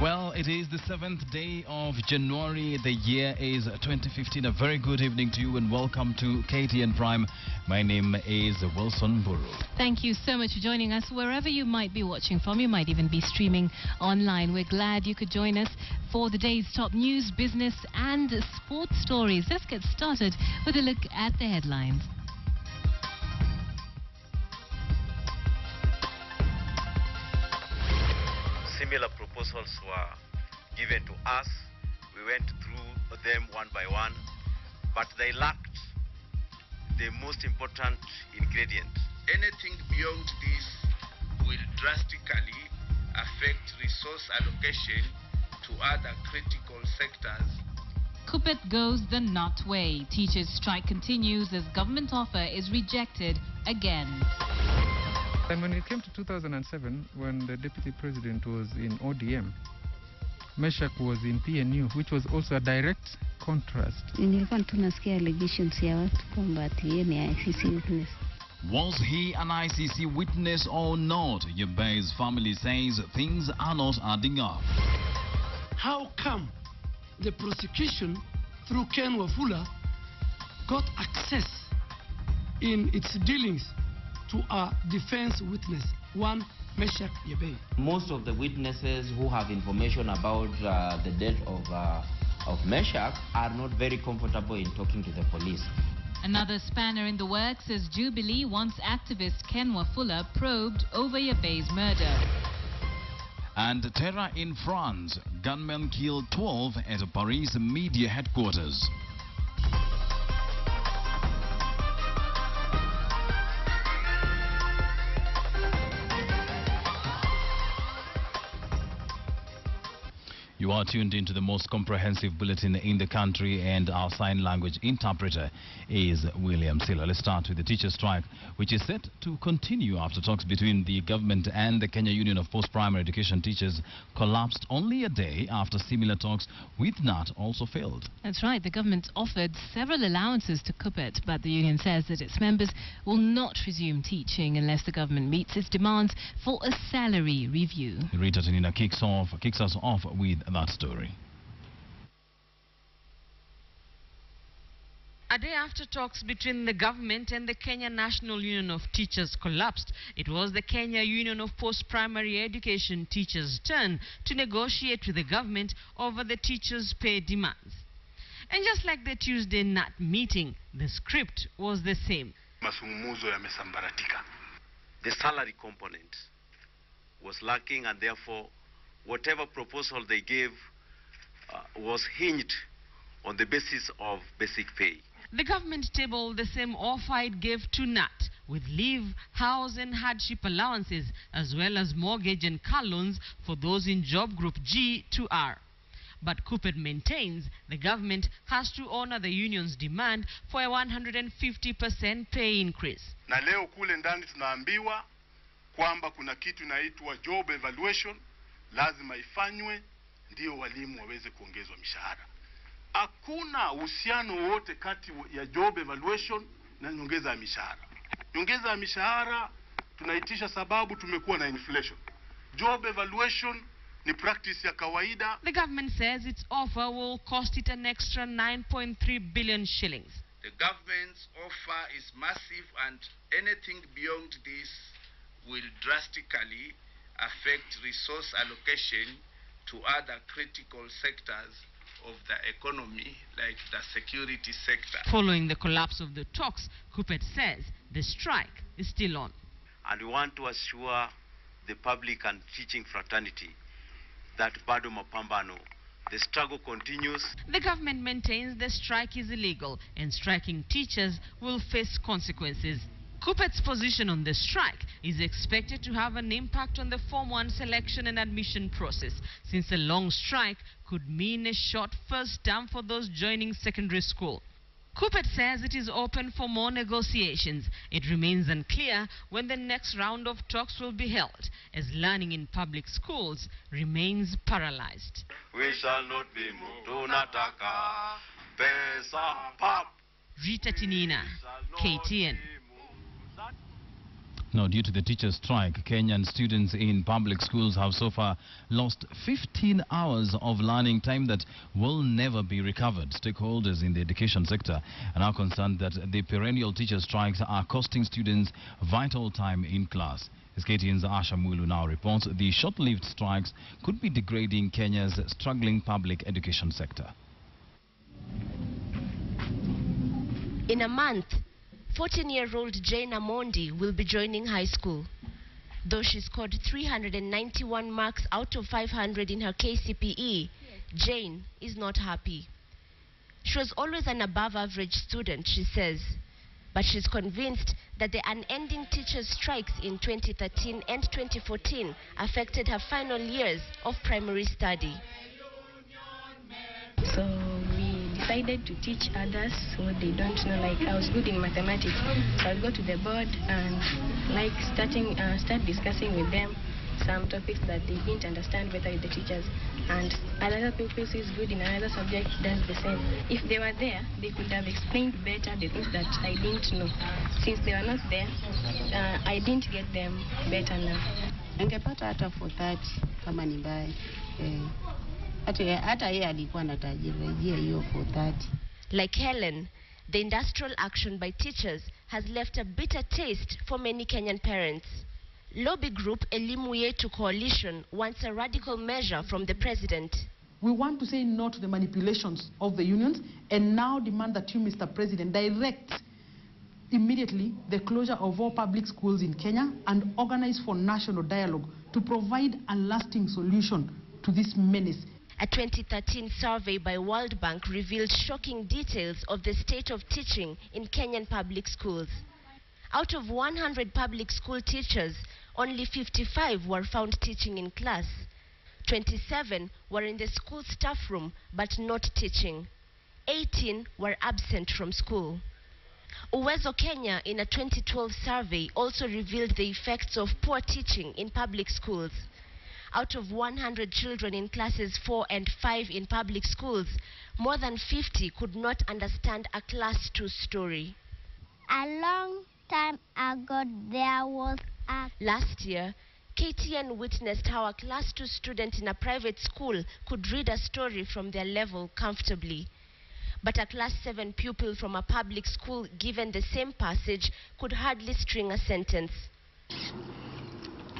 Well, it is the seventh day of January. The year is 2015. A very good evening to you and welcome to KTN Prime. My name is Wilson Mburu. Thank you so much for joining us wherever you might be watching from. You might even be streaming online. We're glad you could join us for the day's top news, business, and sports stories. Let's get started with a look at the headlines. Similar proposals were given to us. We went through them one by one, but they lacked the most important ingredient. anything beyond this will drastically affect resource allocation to other critical sectors. KUPPET goes the not way. Teachers' strike continues as government offer is rejected again. And when it came to 2007, when the deputy president was in ODM, Meshak was in PNU, which was also a direct contrast. Nilikuwa tunasikia allegations ya watu kwamba ati yeye ni ICC witness. Was he an ICC witness or not? Yebei's family says things are not adding up. how come the prosecution through Ken Wafula got access in its dealings to a defense witness, one Meshach Yebei. most of the witnesses who have information about uh, the death of, uh, of Meshach are not very comfortable in talking to the police. Another spanner in the works as Jubilee wants activist Ken Wafula probed over Yebei's murder. And terror in France. Gunmen killed 12 at Paris media headquarters. You are tuned into the most comprehensive bulletin in the country, and our sign language interpreter is William Silla. Let's start with the teacher strike, which is set to continue after talks between the government and the Kenya Union of Post-Primary Education Teachers collapsed only a day after similar talks with NAT also failed. That's right. The government offered several allowances to KUPPET, but the union says that its members will not resume teaching unless the government meets its demands for a salary review. Rita Tinina kicks off, kicks us off with that story. A day after talks between the government and the Kenya National Union of Teachers collapsed, it was the Kenya Union of Post-Primary Education Teachers' turn to negotiate with the government over the teachers' pay demands. And just like the Tuesday night meeting, the script was the same. Mazungumzo yamesambaratika. The salary component was lacking, and therefore, whatever proposal they gave uh, was hinged on the basis of basic pay. The government tabled the same offer it gave to NAT with leave, house and hardship allowances as well as mortgage and car loans for those in job group G to R. But KUPPET maintains the government has to honor the union's demand for a 150% pay increase. Na leo kule ndani tunaambiwa kwamba kuna kitu inaitwa job evaluation, lazima ifanywe ndio walimu waweze kuongezwa mishahara. Hakuna uhusiano wowote kati ya job evaluation na nyongeza ya mishahara. Nyongeza ya mishahara tunaitisha sababu tumekuwa na inflation. Job evaluation ni practice ya kawaida. The government says its offer will cost it an extra 9.3 billion shillings. The government's offer is massive and anything beyond this will drastically affect resource allocation to other critical sectors of the economy like the security sector. Following the collapse of the talks, KUPPET says the strike is still on. And we want to assure the public and teaching fraternity that bado mapambano, the struggle continues. The government maintains the strike is illegal and striking teachers will face consequences. KUPPET's position on the strike is expected to have an impact on the Form 1 selection and admission process, since a long strike could mean a short first term for those joining secondary school. KUPPET says it is open for more negotiations. It remains unclear when the next round of talks will be held, as learning in public schools remains paralyzed. We shall not be moved. Tunataka pesa pap. Rita Tinina, KTN. Now, due to the teacher strike, Kenyan students in public schools have so far lost 15 hours of learning time that will never be recovered. Stakeholders in the education sector are now concerned that the perennial teacher strikes are costing students vital time in class. As KTN's Asha Mwilu now reports, the short-lived strikes could be degrading Kenya's struggling public education sector. In a month, 14-year-old Jane Amondi will be joining high school. Though she scored 391 marks out of 500 in her KCPE, Jane is not happy. She was always an above-average student, she says, but she's convinced that the unending teachers' strikes in 2013 and 2014 affected her final years of primary study. So decided to teach others what they don't know. Like I was good in mathematics, so I'll go to the board and like starting uh, start discussing with them some topics that they didn't understand better with the teachers. And another people who is good in another subject does the same. If they were there, they could have explained better the things that I didn't know. Since they were not there, uh, I didn't get them better now. Angepata hata 430 kama ni eh. Hata hata yeye alikuwa anatarajia hiyo 430. Like Helen, the industrial action by teachers has left a bitter taste for many Kenyan parents. Lobby group Elimu Yetu Coalition wants a radical measure from the president. We want to say no to the manipulations of the unions and now demand that you, Mr. President, direct immediately the closure of all public schools in Kenya and organize for national dialogue to provide a lasting solution to this menace. A 2013 survey by World Bank revealed shocking details of the state of teaching in Kenyan public schools. Out of 100 public school teachers, only 55 were found teaching in class. 27 were in the school staff room but not teaching. 18 were absent from school. Uwezo Kenya, in a 2012 survey, also revealed the effects of poor teaching in public schools. Out of 100 children in classes 4 and 5 in public schools, more than 50 could not understand a class 2 story. A long time ago, there was a Last year, KTN witnessed how a class 2 student in a private school could read a story from their level comfortably. But a class 7 pupil from a public school given the same passage could hardly string a sentence.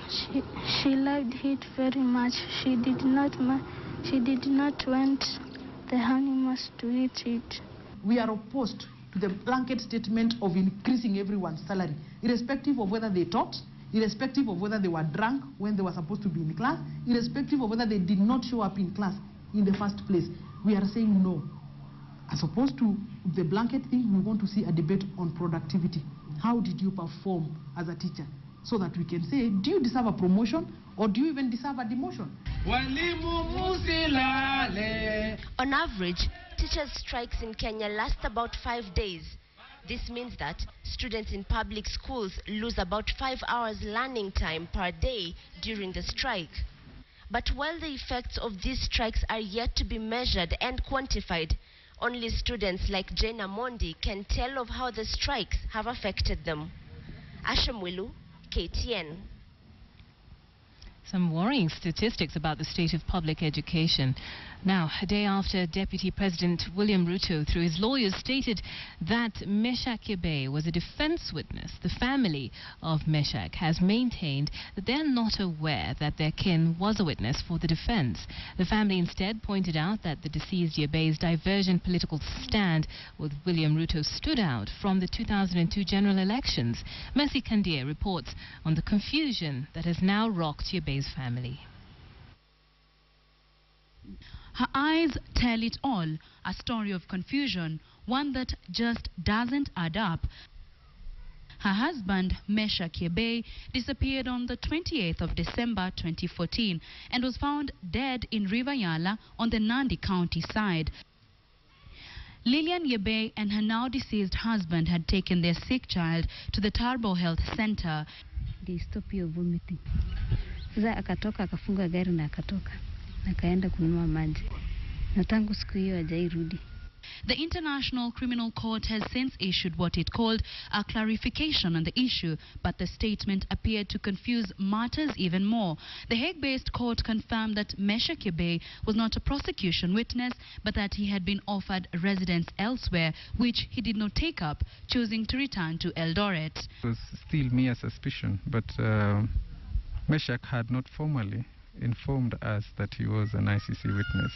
She, she loved it very much. She did not she did not want the animals to eat it. We are opposed to the blanket statement of increasing everyone's salary, irrespective of whether they taught, irrespective of whether they were drunk when they were supposed to be in class, irrespective of whether they did not show up in class in the first place. We are saying no. As opposed to the blanket thing, we want to see a debate on productivity. How did you perform as a teacher? So that we can say, do you deserve a promotion or do you even deserve a demotion? On average, teachers' strikes in Kenya last about five days. This means that students in public schools lose about five hours learning time per day during the strike. But while the effects of these strikes are yet to be measured and quantified, only students like Jane Amondi can tell of how the strikes have affected them. KTN. Some worrying statistics about the state of public education. Now, a day after Deputy President William Ruto, through his lawyers, stated that Meshak Yebei was a defense witness, the family of Meshak has maintained that they are not aware that their kin was a witness for the defense. The family instead pointed out that the deceased Yebei's divergent political stand with William Ruto stood out from the 2002 general elections. Mercy Kandia reports on the confusion that has now rocked Yebei's family. Her eyes tell it all, a story of confusion, one that just doesn't add up. Her husband, Meshach Yebei, disappeared on the 28th of December 2014 and was found dead in River Yala on the Nandi County side. Lillian Yebei and her now deceased husband had taken their sick child to the Turbo Health Center. They stop your vomiting. Sasa akatoka akafunga gari na akatoka akaenda kununua maji, na tangu siku hiyo hajairudi. The International Criminal Court has since issued what it called a clarification on the issue, but the statement appeared to confuse matters even more. The Hague-based court confirmed that Meshach Yebei was not a prosecution witness, but that he had been offered residence elsewhere, which he did not take up, choosing to return to Eldoret. It was still mere suspicion, but uh, Meshach had not formally informed us that he was an ICC witness.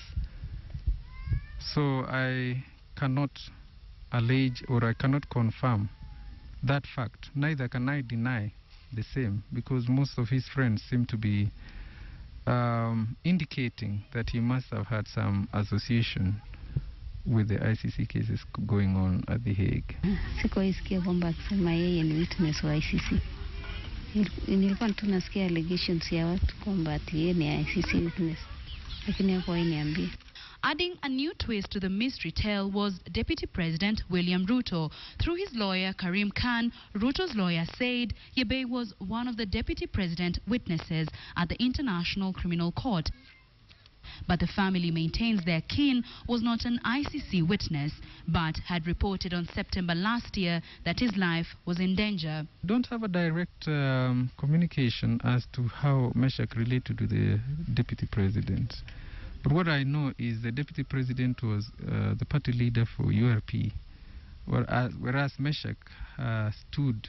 So I cannot allege or I cannot confirm that fact. Neither can I deny the same because most of his friends seem to be um, indicating that he must have had some association with the ICC cases going on at The Hague. Witness wa ICC. Nil- Nilikuwa tu nasikia allegations ya watu kwamba ati yeye eh, ni ICC witness, lakini hakuwahi niambia. Adding a new twist to the mystery tale was Deputy President William Ruto. Through his lawyer Karim Khan, Ruto's lawyer said Yebei was one of the Deputy President witnesses at the International Criminal Court. But the family maintains their kin was not an ICC witness, but had reported on September last year that his life was in danger. Don't have a direct um, communication as to how Meshach related to the deputy president. But what I know is the deputy president was uh, the party leader for URP, whereas, Meshach uh, stood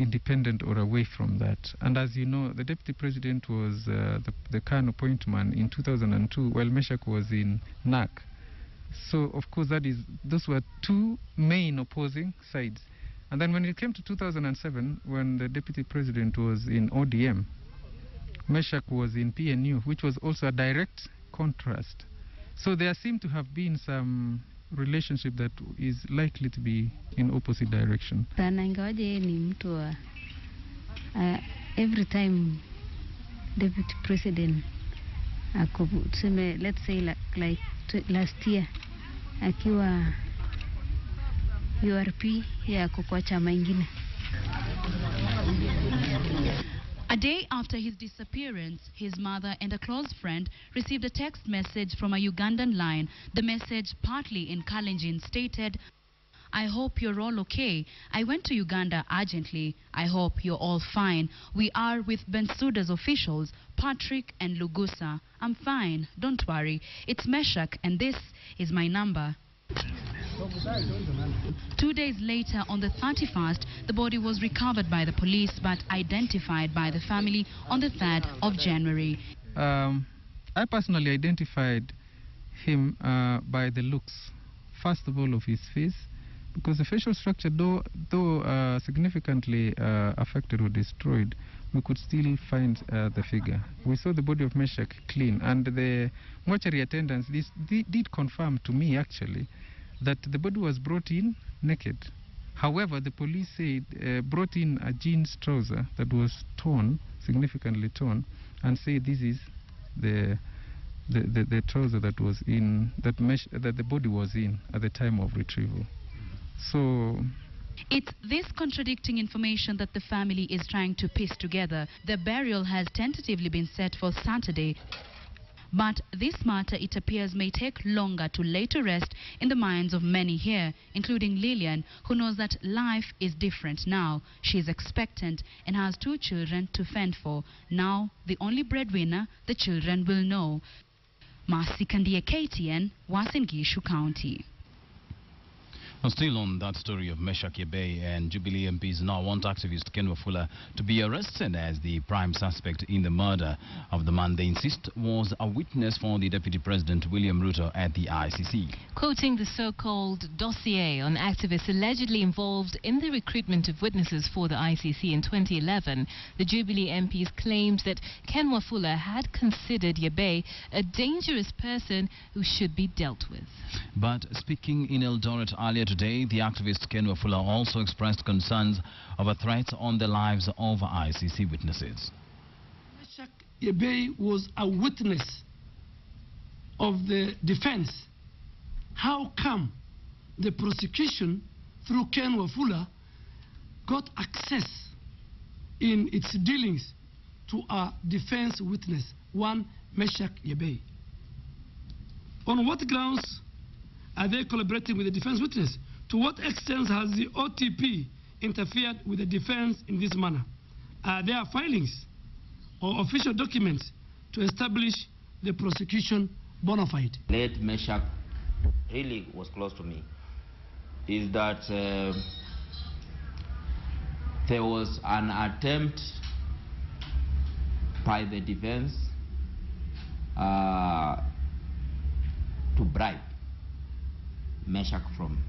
independent or away from that. And as you know, the deputy president was uh, the, the Khan appointment in 2002 while Meshak was in NARC. So, of course, that is those were two main opposing sides. And then when it came to 2007, when the deputy president was in ODM, Meshak was in PNU, which was also a direct contrast. So there seemed to have been some relationship that is likely to be in opposite direction. Sana ingawaje yeye ni mtu wa uh, every time deputy president ako tuseme let's say like, like last year akiwa URP ya ako kwa chama ingine. A day after his disappearance, his mother and a close friend received a text message from a Ugandan line. The message, partly in Kalenjin, stated, I hope you're all okay. I went to Uganda urgently. I hope you're all fine. We are with Bensouda's officials, Patrick and Lugusa. I'm fine. Don't worry. It's Meshak, and this is my number. Two days later, on the 31st, the body was recovered by the police but identified by the family on the 3rd of January. Um, I personally identified him uh, by the looks, first of all, of his face, because the facial structure, though, though uh, significantly uh, affected or destroyed, we could still find uh, the figure. We saw the body of Meshach clean, and the mortuary attendants this, di- did confirm to me actually that the body was brought in naked. However, the police said uh, brought in a jeans trouser that was torn, significantly torn, and said this is the the, the, the trouser that was in that mesh that the body was in at the time of retrieval. So It's this contradicting information that the family is trying to piece together. The burial has tentatively been set for Saturday. But this matter, it appears, may take longer to lay to rest in the minds of many here, including Lillian, who knows that life is different now. She is expectant and has two children to fend for. Now, the only breadwinner the children will know. Mercy Kandia, KTN, Uasin Gishu County. Now, still on that story of Meshach Yebei and Jubilee MPs now want activist Ken Wafula to be arrested as the prime suspect in the murder of the man they insist was a witness for the Deputy President William Ruto at the ICC. Quoting the so-called dossier on activists allegedly involved in the recruitment of witnesses for the ICC in 2011, the Jubilee MPs claimed that Ken Wafula had considered Yebe a dangerous person who should be dealt with. But speaking in Eldoret earlier today, the activist Ken Wafula also expressed concerns over threats on the lives of ICC witnesses. Yebei was a witness of the defense. How come the prosecution, through Ken Wafula, got access in its dealings to a defense witness, one Meshach Yebei? On what grounds Are they collaborating with the defense witness? To what extent has the OTP interfered with the defense in this manner? Are there filings or official documents to establish the prosecution bona fide? Late Meshach really was close to me. Is that uh, there was an attempt by the defense uh, to bribe Meshach from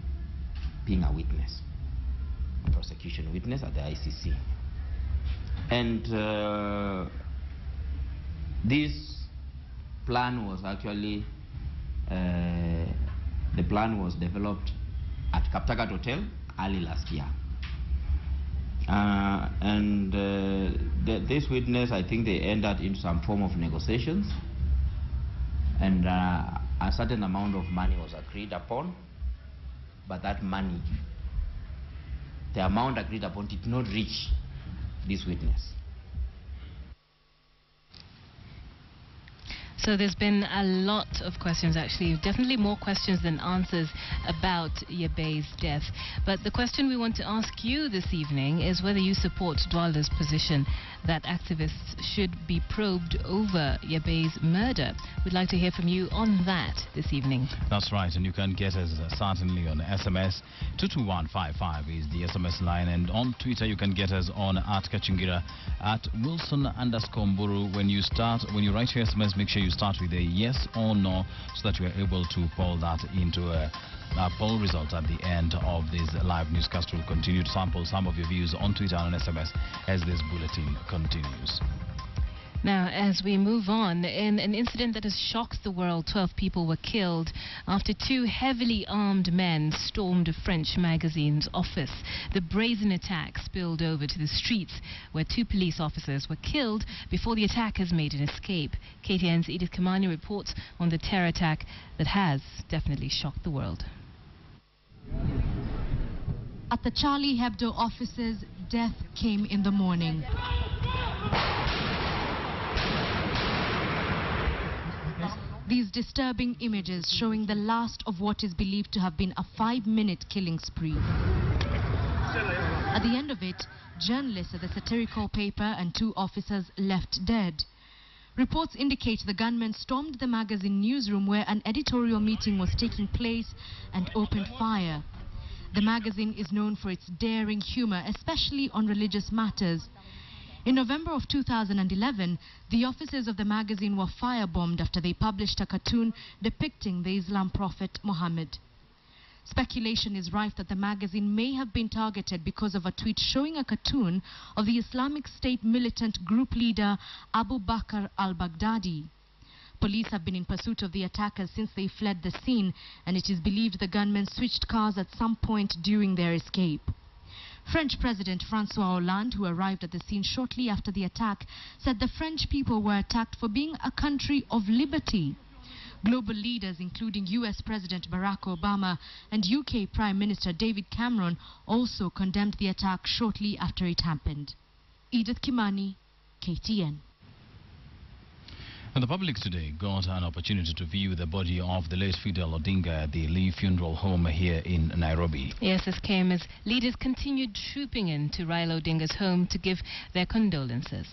being a witness, a prosecution witness at the ICC. And uh, this plan was actually, uh, the plan was developed at Kaptagat Hotel early last year. Uh, and uh, th this witness, I think they entered into some form of negotiations, and uh, a certain amount of money was agreed upon, but that money, the amount agreed upon, did not reach this witness. So there's been a lot of questions, actually, definitely more questions than answers about Yebei's death. But the question we want to ask you this evening is whether you support Duale's position that activists should be probed over Yebei's murder. We'd like to hear from you on that this evening. That's right, and you can get us certainly on SMS. 22155 is the SMS line, and on Twitter you can get us on at Kachingira at Wilson underscore Mburu. When you start, when you write your SMS, make sure you start with a yes or no so that we are able to pull that into a uh, poll result at the end of this live newscast. We'll continue to sample some of your views on Twitter and SMS as this bulletin continues. Now, as we move on, in an incident that has shocked the world, 12 people were killed after two heavily armed men stormed a French magazine's office. The brazen attack spilled over to the streets, where two police officers were killed before the attackers made an escape. KTN's Edith Kimani reports on the terror attack that has definitely shocked the world. At the Charlie Hebdo offices, death came in the morning. These disturbing images showing the last of what is believed to have been a five-minute killing spree. At the end of it, journalists at the satirical paper and two officers left dead. Reports indicate the gunmen stormed the magazine newsroom where an editorial meeting was taking place and opened fire. The magazine is known for its daring humor, especially on religious matters. In November of 2011, the offices of the magazine were firebombed after they published a cartoon depicting the Islam prophet Muhammad. Speculation is rife that the magazine may have been targeted because of a tweet showing a cartoon of the Islamic State militant group leader Abu Bakr al-Baghdadi. Police have been in pursuit of the attackers since they fled the scene, and it is believed the gunmen switched cars at some point during their escape. French President Francois Hollande, who arrived at the scene shortly after the attack, said the French people were attacked for being a country of liberty. Global leaders, including US President Barack Obama and UK Prime Minister David Cameron, also condemned the attack shortly after it happened. Edith Kimani, KTN. And the public today got an opportunity to view the body of the late Fidel Odinga at the Lee Funeral Home here in Nairobi. Yes, as came as leaders continued trooping in to Raila Odinga's home to give their condolences.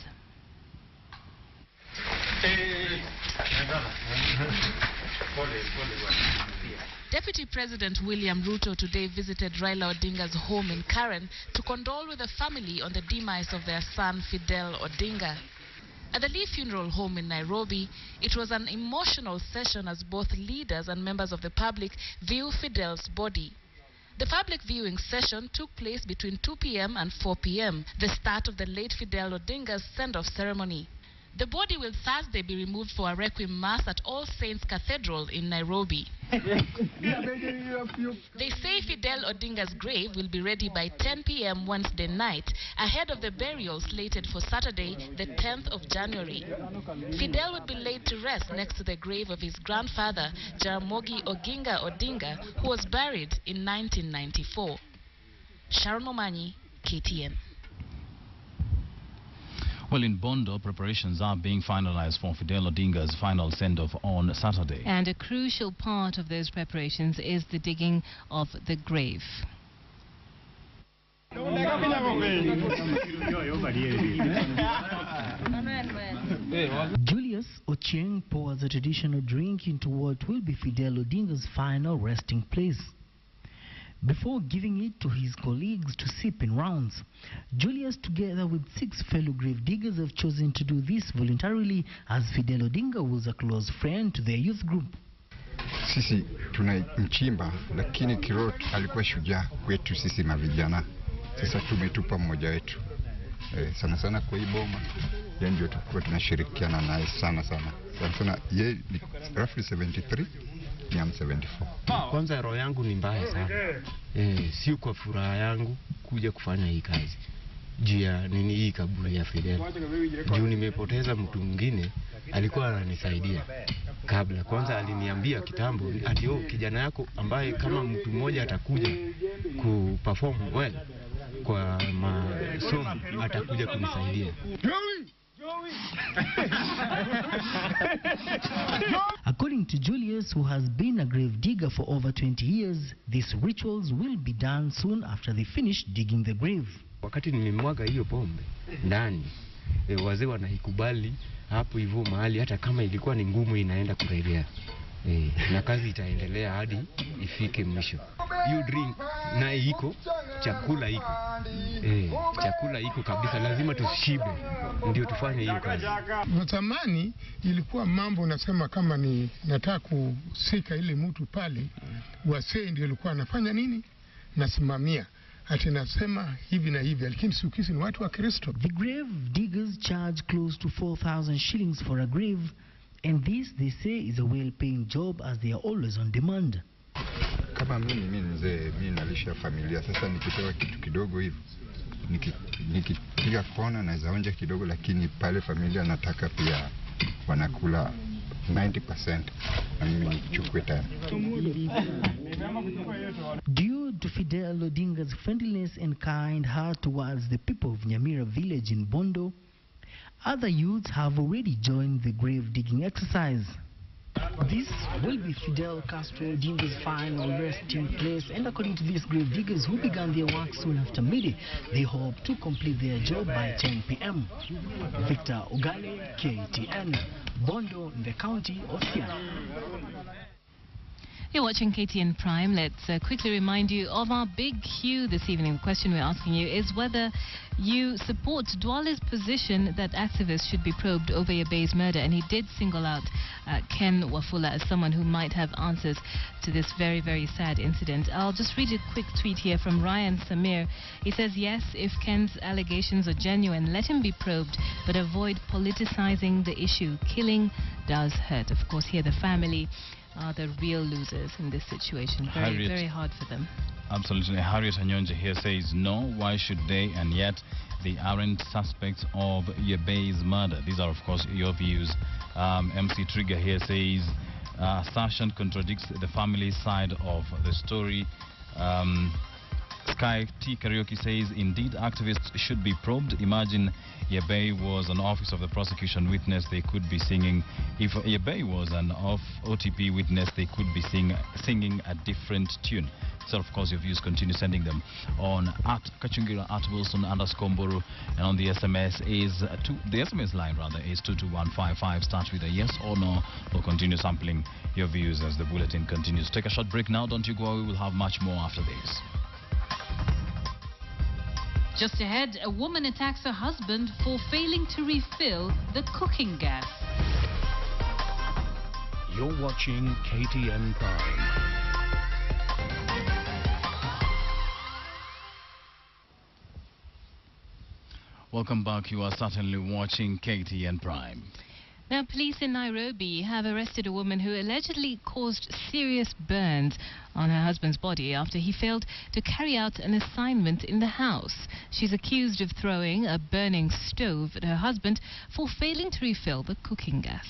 Deputy President William Ruto today visited Raila Odinga's home in Karen to condole with the family on the demise of their son Fidel Odinga. At the Lee Funeral Home in Nairobi, it was an emotional session as both leaders and members of the public view Fidel's body. The public viewing session took place between 2 p.m. and 4 p.m., the start of the late Fidel Odinga's send-off ceremony. The body will Thursday be removed for a requiem mass at All Saints Cathedral in Nairobi. They say Fidel Odinga's grave will be ready by 10 p.m. Wednesday night, ahead of the burial slated for Saturday, the 10th of January. Fidel would be laid to rest next to the grave of his grandfather, Jaramogi Oginga Odinga, who was buried in 1994. Sharon Omanyi, KTN. Well, in Bondo, preparations are being finalized for Fidel Odinga's final send-off on Saturday. And a crucial part of those preparations is the digging of the grave. Julius Ochieng pours a traditional drink into what will be Fidel Odinga's final resting place. Before giving it to his colleagues to sip in rounds, Julius, together with six fellow grave diggers, have chosen to do this voluntarily as Fidel Odinga was a close friend to their youth group. Sisi tunamchimba, lakini Kirot alikuwa shujaa kwetu sisi mavijana. Sasa tumetupa mmoja wetu eh, sana sana kwa hii boma, yeye ndio tulikuwa tunashirikiana naye sana sana sana sana. Yeye roughly 73 ni am 74. Kwanza roho yangu ni mbaya sana eh, sio kwa furaha yangu kuja kufanya hii kazi juu ya nini hii kaburi ya Fidel, juu nimepoteza mtu mwingine alikuwa ananisaidia kabla. Kwanza aliniambia kitambo ati oh, kijana yako ambaye kama mtu mmoja atakuja kuperform well kwa masomo atakuja kunisaidia. According to Julius, who has been a grave digger for over 20 years, these rituals will be done soon after they finish digging the grave. Wakati nimemwaga hiyo pombe ndani e, wazee wanaikubali hapo hivyo mahali, hata kama ilikuwa ni ngumu, inaenda kurejea e, na kazi itaendelea hadi ifike mwisho. Hiyo drink naye iko, chakula iko. E, chakula iko kabisa, lazima tushibe. Ndio tufanye hiyo kazi. Zamani ilikuwa mambo nasema kama ni nataka kusika ile mtu pale, wasee ndio ilikuwa anafanya nini, nasimamia. Ati nasema hivi na hivi, lakini siku hizi ni watu wa Kristo. The grave diggers charge close to 4,000 shillings for a grave, and this they say is a well-paying job as they are always on demand. Kama mimi mimi mzee, mimi nalisha familia. Sasa nikipewa kitu kidogo hivi niki- nikipiga kona naweza onja kidogo, lakini pale familia nataka pia wanakula 90% na mimi nichukue tena. Due to Fidel Odinga's friendliness and kind heart towards the people of Nyamira village in Bondo, other youths have already joined the grave digging exercise. This will be Fidel Castro Odinga's final resting place, and according to these grave diggers who began their work soon after midday, they hope to complete their job by 10 p.m. Victor Ugale, KTN, Bondo, the county of Siaya. You're watching KTN Prime. Let's uh, quickly remind you of our big cue this evening. The question we're asking you is whether you support Duale's position that activists should be probed over Yebei's murder. And he did single out uh, Ken Wafula as someone who might have answers to this very, very sad incident. I'll just read a quick tweet here from Ryan Samir. He says, Yes, if Ken's allegations are genuine, let him be probed, but avoid politicizing the issue. Killing does hurt. Of course, here the family are the real losers in this situation. Very, Harriet. very hard for them. Absolutely. Harriet Anyonje here says no. Why should they? And yet they aren't suspects of Yebei's murder. These are, of course, your views. Um, MC Trigger here says uh, Sashan contradicts the family side of the story. Um, Sky T Karaoke says, indeed, activists should be probed. Imagine Yebei was an Office of the Prosecution witness, they could be singing. If Yebei was an off OTP witness, they could be sing, singing a different tune. So, of course, your views continue sending them on at Kachungira, at Wilson underscore Mburu, and on the SMS is two, the SMS line rather is 22155. Start with a yes or no. We'll continue sampling your views as the bulletin continues. Take a short break now. Don't you go. away. We will have much more after this. Just ahead, a woman attacks her husband for failing to refill the cooking gas. You're watching KTN Prime. Welcome back. You are certainly watching KTN Prime. Now, police in Nairobi have arrested a woman who allegedly caused serious burns on her husband's body after he failed to carry out an assignment in the house. She's accused of throwing a burning stove at her husband for failing to refill the cooking gas.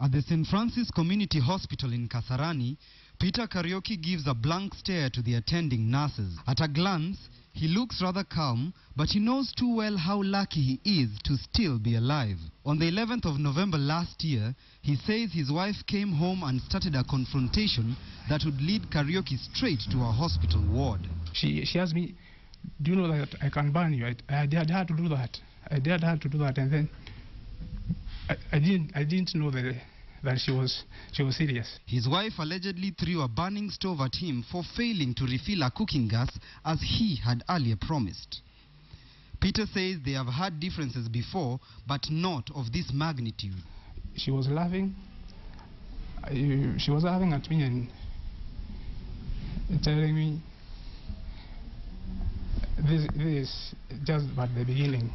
At the St. Francis Community Hospital in Kasarani, Peter Karaoke gives a blank stare to the attending nurses. At a glance, he looks rather calm, but he knows too well how lucky he is to still be alive. On the 11th of November last year, he says his wife came home and started a confrontation that would lead Karaoke straight to a hospital ward. She, she asked me, do you know that I can burn you? I, I dared her to do that. I dared her to do that, and then I, I didn't, I didn't know that, that she was, she was serious. His wife allegedly threw a burning stove at him for failing to refill a cooking gas as he had earlier promised. Peter says they have had differences before, but not of this magnitude. She was laughing. Uh, I, she was laughing at me and telling me this, this is just but the beginning.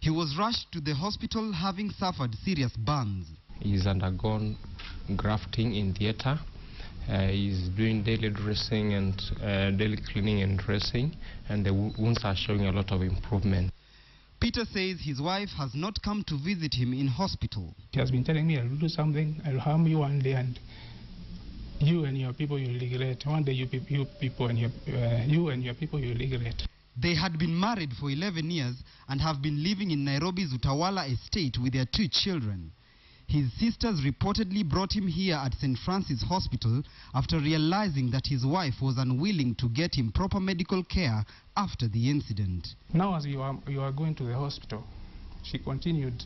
He was rushed to the hospital having suffered serious burns. He's undergone grafting in theater. Uh, he's doing daily dressing and uh, daily cleaning and dressing, and the wounds are showing a lot of improvement. Peter says his wife has not come to visit him in hospital. She has been telling me, I'll do something, I'll harm you one day, and you and your people you'll regret. One day you, pe you people and your, uh, you and your people you'll regret. They had been married for 11 years and have been living in Nairobi's Utawala estate with their two children. His sisters reportedly brought him here at St. Francis Hospital after realizing that his wife was unwilling to get him proper medical care after the incident. Now as you are, you are going to the hospital, she continued,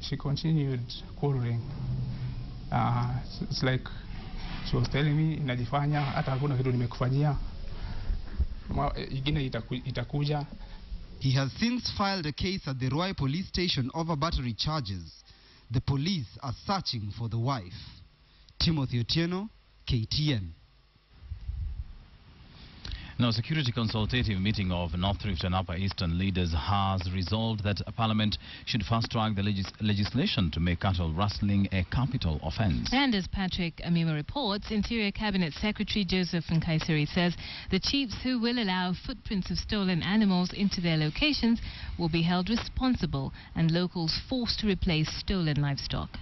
she continued quarreling. Uh, it's like she was telling me najifanya hata hakuna kitu nimekufanyia ingine itaku, itakuja He has since filed a case at the Ruai police station over battery charges. The police are searching for the wife. Timothy Otieno, KTN. Now, Security Consultative meeting of North Rift and Upper Eastern leaders has resolved that Parliament should fast-track the legis legislation to make cattle rustling a capital offence. And as Patrick Amimo reports, Interior Cabinet Secretary Joseph Nkaissery says the chiefs who will allow footprints of stolen animals into their locations will be held responsible and locals forced to replace stolen livestock.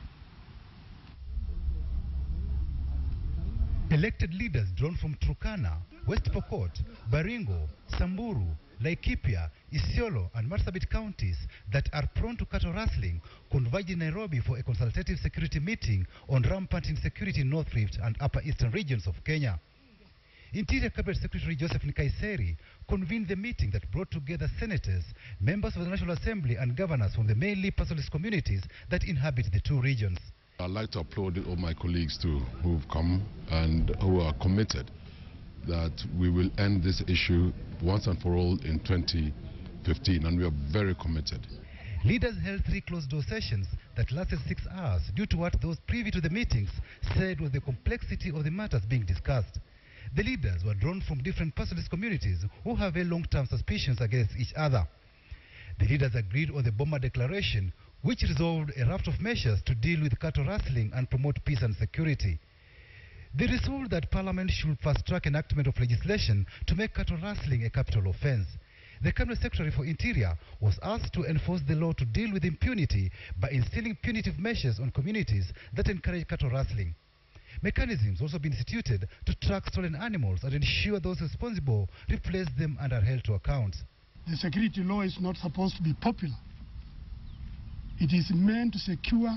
Elected leaders drawn from Turkana, West Pokot, Baringo, Samburu, Laikipia, Isiolo and Marsabit counties that are prone to cattle rustling converged in Nairobi for a consultative security meeting on rampant insecurity in North Rift and Upper Eastern regions of Kenya. Interior Cabinet Secretary Joseph Nkaissery convened the meeting that brought together senators, members of the National Assembly and governors from the mainly pastoralist communities that inhabit the two regions. I'd like to applaud all my colleagues too who've come and who are committed that we will end this issue once and for all in 2015 and we are very committed. Leaders held three closed-door sessions that lasted six hours due to what those privy to the meetings said was the complexity of the matters being discussed. The leaders were drawn from different pastoralist communities who have a long-term suspicions against each other. The leaders agreed on the Bomber Declaration, which resolved a raft of measures to deal with cattle rustling and promote peace and security. They resolved that Parliament should fast-track enactment of legislation to make cattle rustling a capital offence. The Cabinet Secretary for Interior was asked to enforce the law to deal with impunity by instilling punitive measures on communities that encourage cattle rustling. Mechanisms also been instituted to track stolen animals and ensure those responsible replace them and are held to account. The security law is not supposed to be popular. It is meant to secure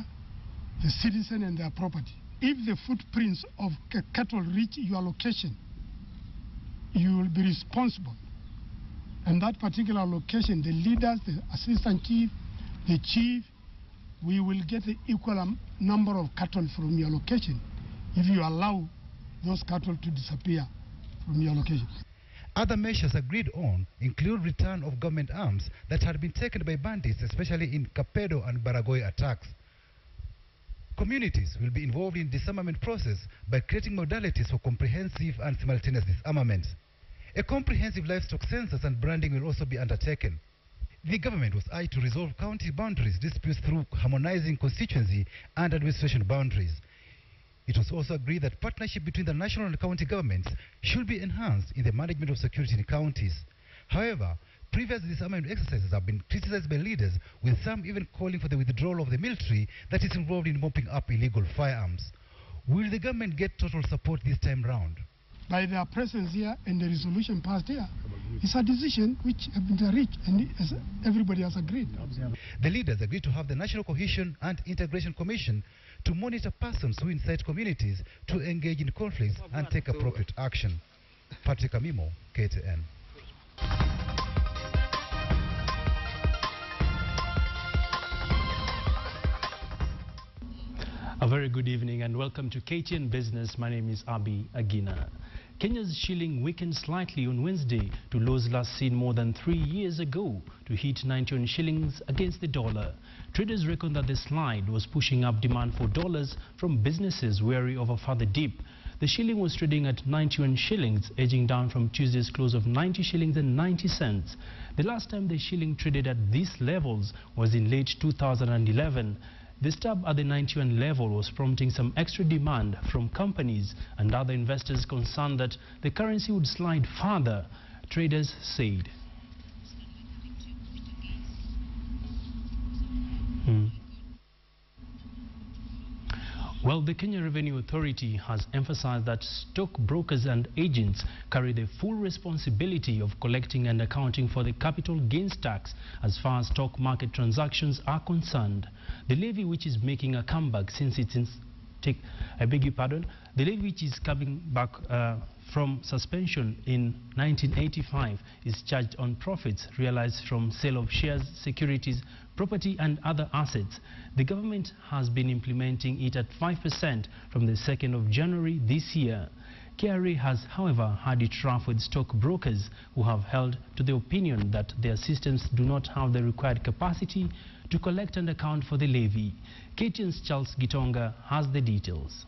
the citizen and their property. If the footprints of cattle reach your location, you will be responsible. And that particular location, the leaders, the assistant chief, the chief, we will get the equal number of cattle from your location if you allow those cattle to disappear from your location. Other measures agreed on include return of government arms that had been taken by bandits, especially in Kapedo and Baragoi attacks. Communities will be involved in disarmament process by creating modalities for comprehensive and simultaneous disarmament. A comprehensive livestock census and branding will also be undertaken. The government was eyed to resolve county boundaries disputes through harmonizing constituency and administration boundaries. It was also agreed that partnership between the national and county governments should be enhanced in the management of security in counties. However, previous disarmament exercises have been criticized by leaders, with some even calling for the withdrawal of the military that is involved in mopping up illegal firearms. Will the government get total support this time round? By their presence here and the resolution passed here, it's a decision which has been reached and everybody has agreed. The leaders agreed to have the National Cohesion and Integration Commission to monitor persons who incite communities to engage in conflicts and take appropriate action. Patrick Amimo, KTN. A very good evening and welcome to KTN Business. My name is Abi Agina. Kenya's shilling weakened slightly on Wednesday to lows last seen more than three years ago to hit 91 shillings against the dollar. Traders reckon that the slide was pushing up demand for dollars from businesses wary of a further dip. The shilling was trading at 91 shillings, edging down from Tuesday's close of 90 shillings and 90 cents. The last time the shilling traded at these levels was in late 2011. The stab at the 91 level was prompting some extra demand from companies and other investors concerned that the currency would slide further, traders said. Hmm. Well, the Kenya Revenue Authority has emphasized that stockbrokers and agents carry the full responsibility of collecting and accounting for the capital gains tax as far as stock market transactions are concerned. The levy, which is making a comeback since its take, I beg your pardon, the levy which is coming back uh, from suspension in 1985 is charged on profits realized from sale of shares, securities, property and other assets. The government has been implementing it at 5% from the 2nd of January this year. KRA has, however, had it rough with stockbrokers who have held to the opinion that their systems do not have the required capacity to collect and account for the levy. KTN's Charles Gitonga has the details.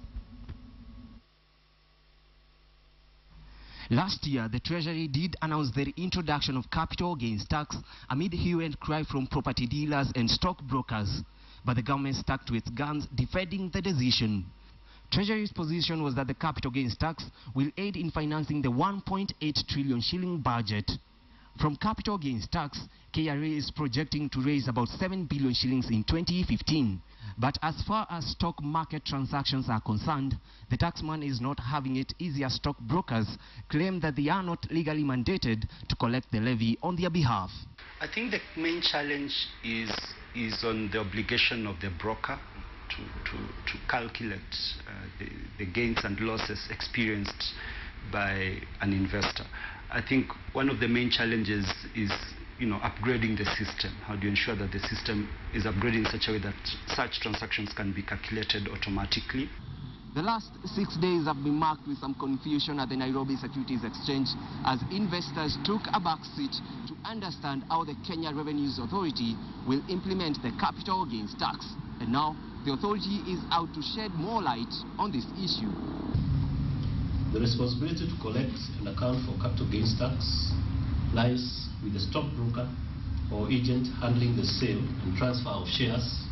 Last year, the Treasury did announce the introduction of capital gains tax amid hue and cry from property dealers and stockbrokers. But the government stuck to its guns, defending the decision. Treasury's position was that the capital gains tax will aid in financing the 1.8 trillion shilling budget. From capital gains tax, KRA is projecting to raise about 7 billion shillings in 2015. But as far as stock market transactions are concerned, the taxman is not having it easy as stockbrokers claim that they are not legally mandated to collect the levy on their behalf. I think the main challenge is, is on the obligation of the broker to, to, to calculate uh, the, the gains and losses experienced by an investor. I think one of the main challenges is you know, upgrading the system. How do you ensure that the system is upgraded in such a way that such transactions can be calculated automatically? The last six days have been marked with some confusion at the Nairobi Securities Exchange as investors took a backseat to understand how the Kenya Revenues Authority will implement the capital gains tax. And now the authority is out to shed more light on this issue. The responsibility to collect and account for capital gains tax lies with the stockbroker or agent handling the sale and transfer of shares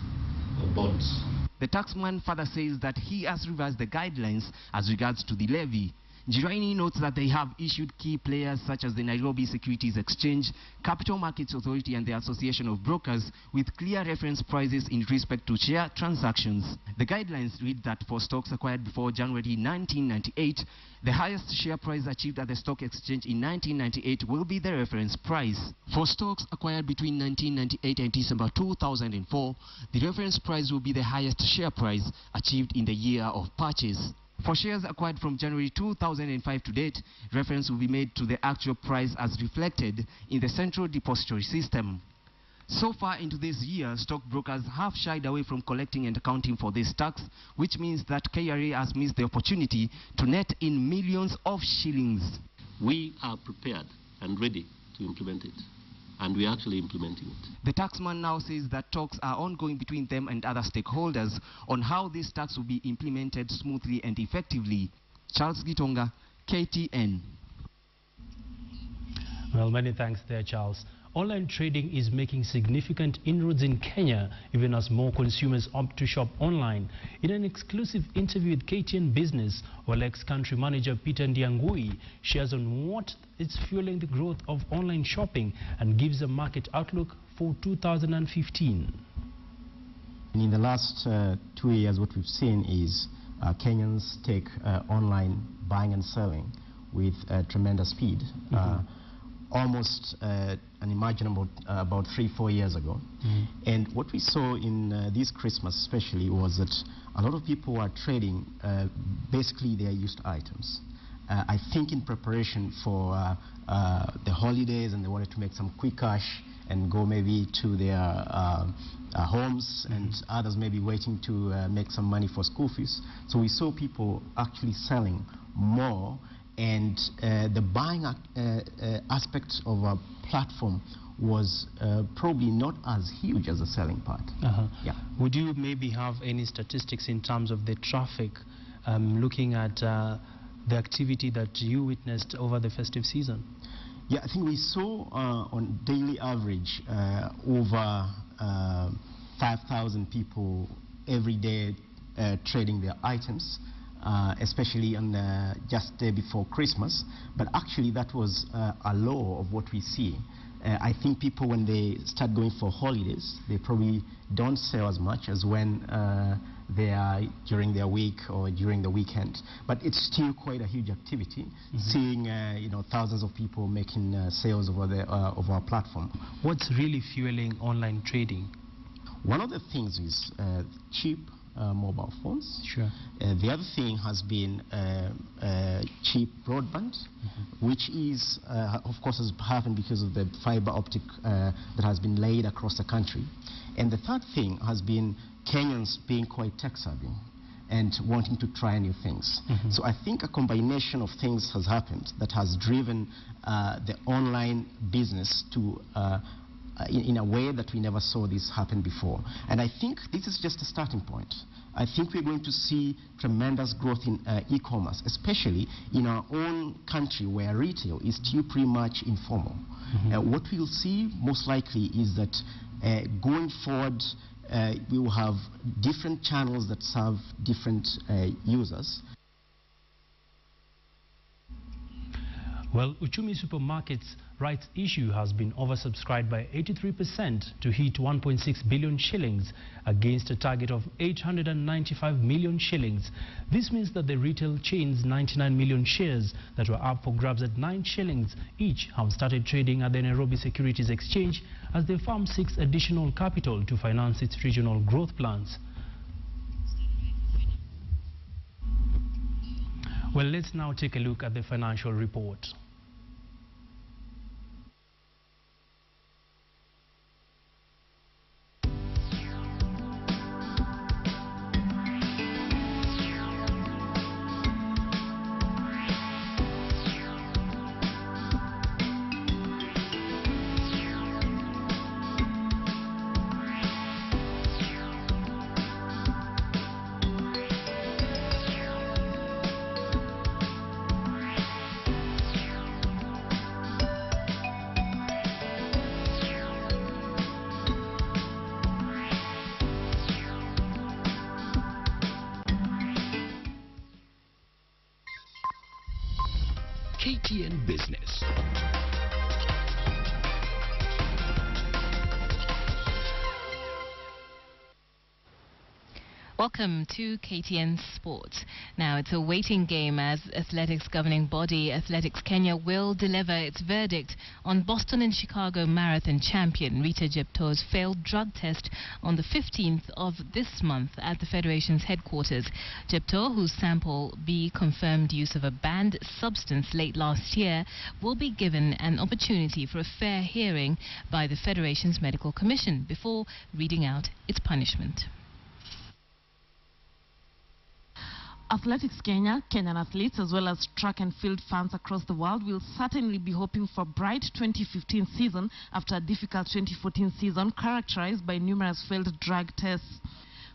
or bonds. The taxman further says that he has revised the guidelines as regards to the levy. Njiraini notes that they have issued key players such as the Nairobi Securities Exchange, Capital Markets Authority and the Association of Brokers with clear reference prices in respect to share transactions. The guidelines read that for stocks acquired before January 1998, the highest share price achieved at the stock exchange in 1998 will be the reference price. For stocks acquired between 1998 and December 2004, the reference price will be the highest share price achieved in the year of purchase. For shares acquired from January 2005 to date, reference will be made to the actual price as reflected in the central depository system. So far into this year, stockbrokers have shied away from collecting and accounting for this tax, which means that KRA has missed the opportunity to net in millions of shillings. We are prepared and ready to implement it and we're actually implementing it. The taxman now says that talks are ongoing between them and other stakeholders on how this tax will be implemented smoothly and effectively. Charles Gitonga, KTN. Well, many thanks there, Charles. Online trading is making significant inroads in Kenya, even as more consumers opt to shop online. In an exclusive interview with KTN Business, OLX country manager Peter Ndiangui shares on what is fueling the growth of online shopping and gives a market outlook for 2015. In the last uh, two years, what we've seen is uh, Kenyans take uh, online buying and selling with uh, tremendous speed. Uh, almost uh, unimaginable uh, about three, four years ago. And what we saw in uh, this Christmas especially was that a lot of people were trading uh, basically their used items. Uh, I think in preparation for uh, uh, the holidays and they wanted to make some quick cash and go maybe to their uh, uh, homes and others maybe waiting to uh, make some money for school fees. So we saw people actually selling more and uh, the buying uh, uh, aspect of our platform was uh, probably not as huge as the selling part. Uh-huh. Yeah. Would you maybe have any statistics in terms of the traffic, um, looking at uh, the activity that you witnessed over the festive season? Yeah, I think we saw uh, on daily average uh, over uh, 5,000 people every day uh, trading their items, uh, especially on the just day before Christmas. But actually, that was uh, a law of what we see. Uh, I think people, when they start going for holidays, they probably don't sell as much as when uh, they are during their week or during the weekend. But it's still quite a huge activity, seeing uh, you know thousands of people making uh, sales over the uh, over our platform. What's really fueling online trading? One of the things is uh, cheap uh, mobile phones. Sure. Uh, the other thing has been uh, uh, cheap broadband, which is, uh, of course, has happened because of the fiber optic uh, that has been laid across the country. And the third thing has been Kenyans being quite tech savvy and wanting to try new things. So I think a combination of things has happened that has driven uh, the online business to uh, uh, in, in a way that we never saw this happen before. And I think this is just a starting point. I think we're going to see tremendous growth in uh, e-commerce, especially in our own country where retail is still pretty much informal. Uh, what we'll see most likely is that uh, going forward, uh, we will have different channels that serve different uh, users. Well, Uchumi Supermarkets rights issue has been oversubscribed by 83% to hit 1.6 billion shillings against a target of 895 million shillings. This means that the retail chain's 99 million shares that were up for grabs at 9 shillings each have started trading at the Nairobi Securities Exchange as the firm seeks additional capital to finance its regional growth plans. Well, let's now take a look at the financial report. Welcome to KTN Sports. Now, it's a waiting game as athletics governing body Athletics Kenya will deliver its verdict on Boston and Chicago marathon champion Rita Jeptoo's failed drug test on the 15th of this month at the Federation's headquarters. Jepto, whose sample B confirmed use of a banned substance late last year, will be given an opportunity for a fair hearing by the Federation's Medical Commission before reading out its punishment. Athletics Kenya, Kenyan athletes, as well as track and field fans across the world will certainly be hoping for a bright 2015 season after a difficult 2014 season characterized by numerous failed drug tests.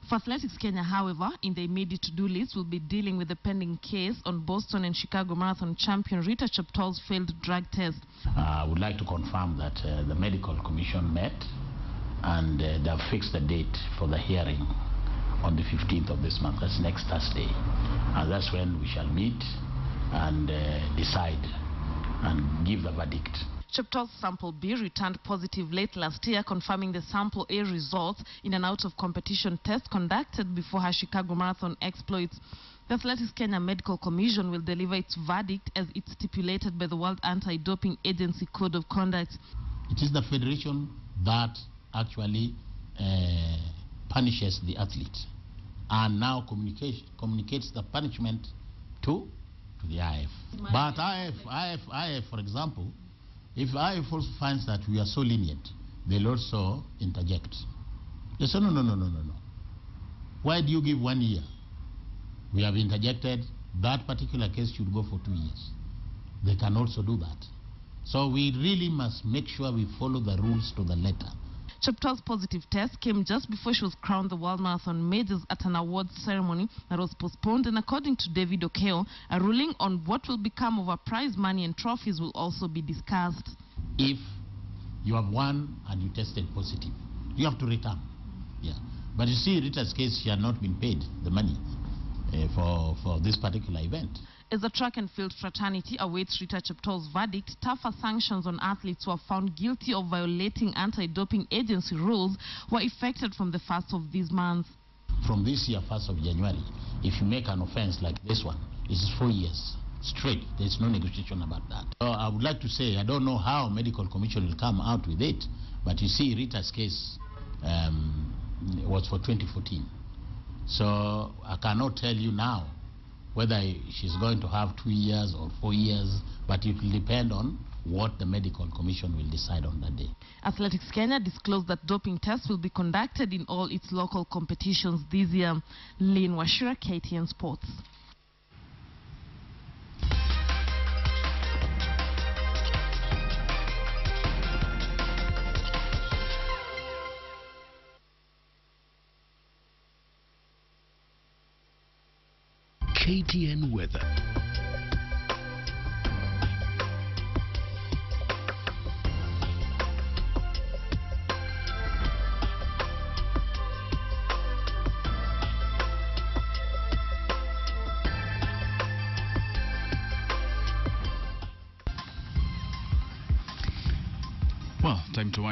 For Athletics Kenya, however, in the immediate to-do list will be dealing with the pending case on Boston and Chicago Marathon champion Rita Jeptoo's failed drug test. I would like to confirm that uh, the medical commission met and uh, they have fixed the date for the hearing on the 15th of this month. That's next Thursday. And that's when we shall meet and uh, decide and give the verdict. Jeptoo's sample B returned positive late last year, confirming the sample A results in an out of competition test conducted before her Chicago Marathon exploits. The Athletics Kenya Medical Commission will deliver its verdict as it's stipulated by the World Anti-Doping Agency Code of Conduct. It is the federation that actually uh, punishes the athlete and now communicates, communicates the punishment to, to the IF. But IF, IF, IF, for example, if IF also finds that we are so lenient, they'll also interject. They say, no, no, no, no, no, no. Why do you give one year? We have interjected. That particular case should go for two years. They can also do that. So we really must make sure we follow the rules to the letter. Jeptoo's positive test came just before she was crowned the World Marathon Majors at an awards ceremony that was postponed. And according to David Okeyo, a ruling on what will become of her prize money and trophies will also be discussed. If you have won and you tested positive, you have to return. Yeah. But you see, Rita's case, she had not been paid the money uh, for, for this particular event. As the track and field fraternity awaits Rita Jeptoo's verdict, tougher sanctions on athletes who are found guilty of violating anti-doping agency rules were effected from the first of this month. From this year, 1st of January, if you make an offense like this one, it's four years straight. There's no negotiation about that. So I would like to say, I don't know how medical commission will come out with it, but you see Rita's case um, was for 2014. So I cannot tell you now whether she's going to have two years or four years, but it will depend on what the medical commission will decide on that day. Athletics Kenya disclosed that doping tests will be conducted in all its local competitions this year. Lynn Wachira, KTN Sports. KTN Weather.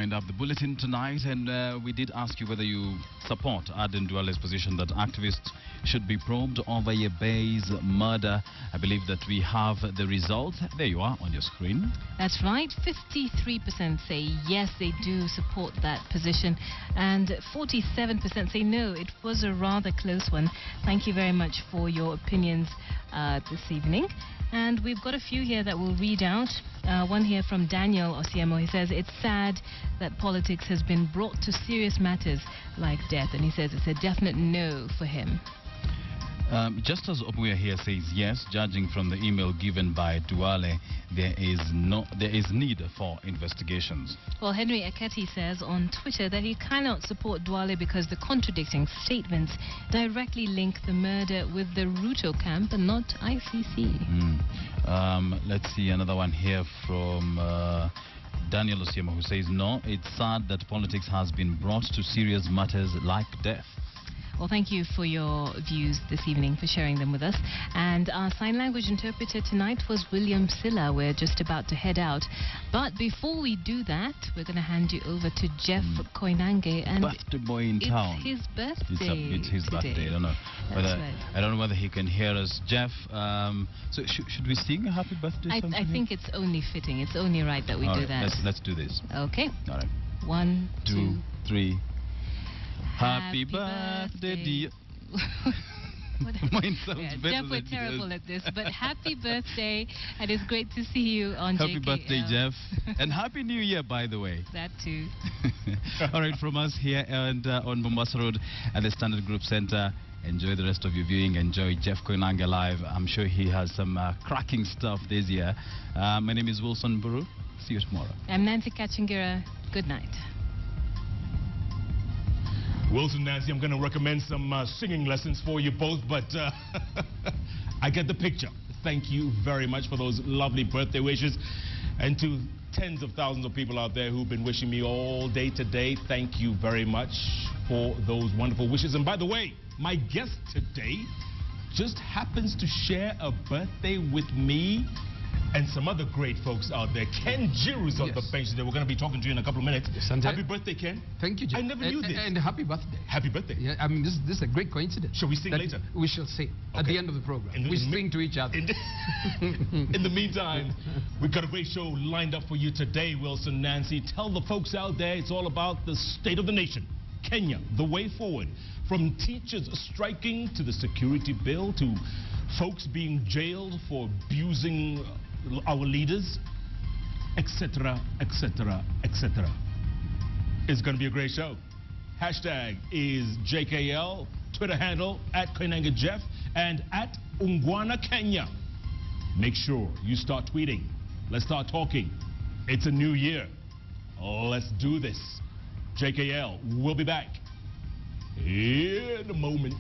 Wind up the bulletin tonight, and uh, we did ask you whether you support Aden Duale's position that activists should be probed over Yebei's murder. I believe that we have the results. There you are on your screen. That's right. 53% say yes, they do support that position, and 47% say no. It was a rather close one. Thank you very much for your opinions uh, this evening. And we've got a few here that we'll read out. Uh, one here from Daniel Osiemo. He says, It's sad that politics has been brought to serious matters like death. And he says it's a definite no for him. Um, just as Obuya here says yes, judging from the email given by Duale, there is no there is need for investigations. Well, Henry Aketi says on Twitter that he cannot support Duale because the contradicting statements directly link the murder with the Ruto camp and not ICC. Mm. Um, let's see another one here from. Uh, Daniel Osiemo, who says no, it's sad that politics has been brought to serious matters like death. Well, thank you for your views this evening, for sharing them with us. And our sign language interpreter tonight was William Silla. We're just about to head out. But before we do that, we're going to hand you over to Jeff mm. Koinange. And birthday boy in it's town. his birthday. It's, a, it's his today. birthday. I don't know. That's Whether, right. I don't know whether he can hear us. Jeff, um, so sh should we sing a happy birthday I, I think it's only fitting. It's only right that we All do right, that. Let's, let's do this. Okay. All right. One, Two, two. three. Happy, Happy birthday, dear. Mine sounds Yeah, better Jeff, we're terrible at this, but happy birthday, and it's great to see you on Happy JKL. birthday, Jeff. and Happy New Year, by the way. That too. All right, from us here and uh, on Mombasa Road at the Standard Group Center. Enjoy the rest of your viewing. Enjoy Jeff Koinange live. I'm sure he has some uh, cracking stuff this year. Uh, my name is Wilson Mburu. See you tomorrow. I'm Nancy Kacungira. Good night. Wilson Nancy, I'm going to recommend some uh, singing lessons for you both, but uh, I get the picture. Thank you very much for those lovely birthday wishes. And to tens of thousands of people out there who've been wishing me all day today, thank you very much for those wonderful wishes. And by the way, my guest today just happens to share a birthday with me and some other great folks out there. Ken Jiru's on the bench today. We're going to be talking to you in a couple of minutes. Sanjay. Happy birthday, Ken. Thank you, Jeff. I never and, knew this. And happy birthday. Happy birthday. Yeah, I mean, this, this is a great coincidence. Shall we sing later? We shall sing at the end of the program. The- we in sing to each other. In the meantime, we've got a great show lined up for you today, Wilson Nancy. Tell the folks out there it's all about the state of the nation. Kenya, the way forward. From teachers striking to the security bill to folks being jailed for abusing our leaders, etc., etc., etc. It's going to be a great show. Hashtag is JKL, Twitter handle at Koinange Jeff, and at Ungwana Kenya. Make sure you start tweeting. Let's start talking. It's a new year. Let's do this. JKL, we'll be back in a moment.